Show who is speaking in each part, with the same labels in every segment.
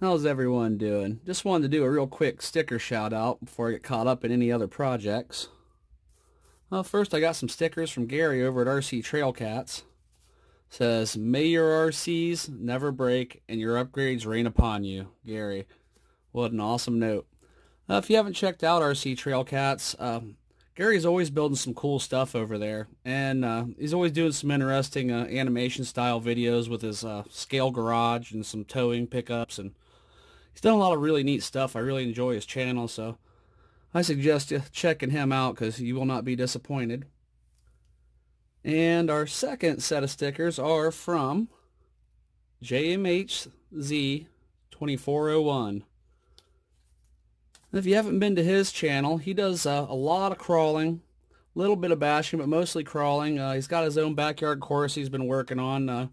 Speaker 1: How's everyone doing? Just wanted to do a real quick sticker shout out before I get caught up in any other projects. Well, first I got some stickers from Gary over at RC Trail Cats. Says, may your RCs never break and your upgrades rain upon you, Gary. What an awesome note. Uh, if you haven't checked out RC Trail Cats, um, Gary's always building some cool stuff over there, and uh, he's always doing some interesting uh, animation style videos with his uh, scale garage and some towing pickups, and he's done a lot of really neat stuff. I really enjoy his channel, so I suggest you checking him out because you will not be disappointed. And our second set of stickers are from JMHZ2401. If you haven't been to his channel, he does uh, a lot of crawling, a little bit of bashing, but mostly crawling. Uh, he's got his own backyard course he's been working on. Uh,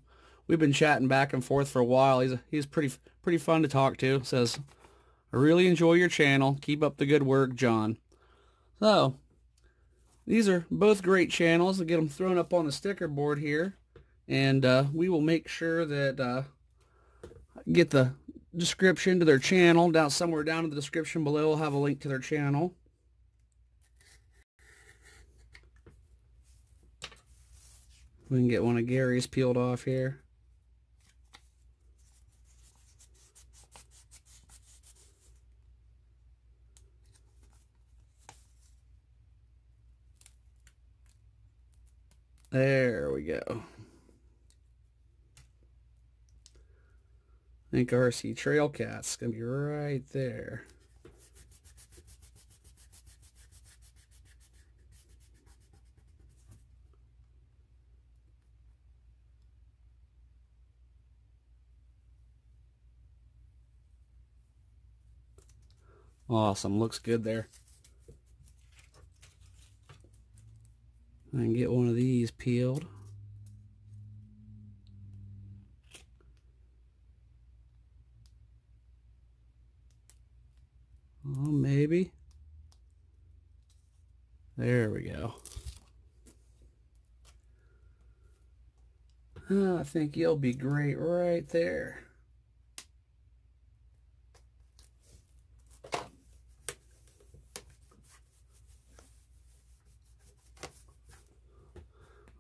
Speaker 1: we've been chatting back and forth for a while. He's he's pretty pretty fun to talk to. Says, I really enjoy your channel. Keep up the good work, John. So, these are both great channels. I'll get them thrown up on the sticker board here. And uh, we will make sure that uh, get the description to their channel. Down somewhere down in the description below, I'll have a link to their channel. We can get one of Gary's peeled off here. There we go. I think RC Trail Cat's going to be right there. Awesome, looks good there. Can get one of these peeled. Oh, maybe. There we go. I think you'll be great right there.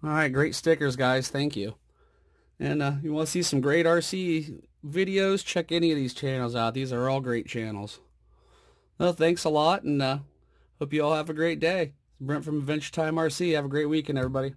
Speaker 1: All right, great stickers, guys. Thank you. And uh, you want to see some great RC videos, check any of these channels out. These are all great channels. Well, thanks a lot, and uh, hope you all have a great day. Brent from Adventure Time RC. Have a great weekend, everybody.